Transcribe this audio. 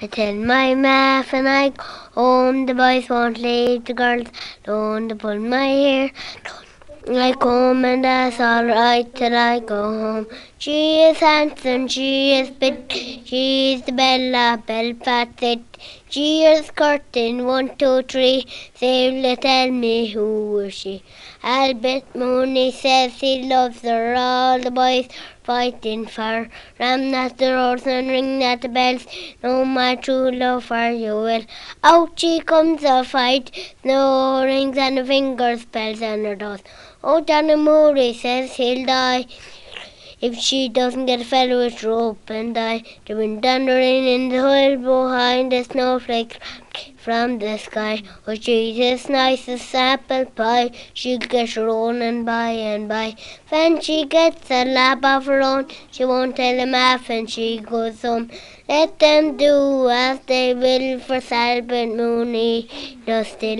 I tell my ma and I go home the boys won't leave the girls to pull my hair. I come and that's alright till I go home. She is handsome, she is fit, she is the Bella Belfast is curtain one, two, three. Say, tell me who is she? Albert Mooney says he loves her. All the boys fighting for. Ram at the roads and ring at the bells. No, my true love for you will. Out she comes a fight. No rings and fingers, bells and her toes. Oh, Johnny Moody says he'll die. If she doesn't get a fellow with rope and die, the wind thundering in the hill behind the snowflakes from the sky. Oh, nice as apple pie, she'll get her own and by and by. When she gets a lap of her own, she won't tell him half and she goes home. Let them do as they will for Albert Mooney, no still.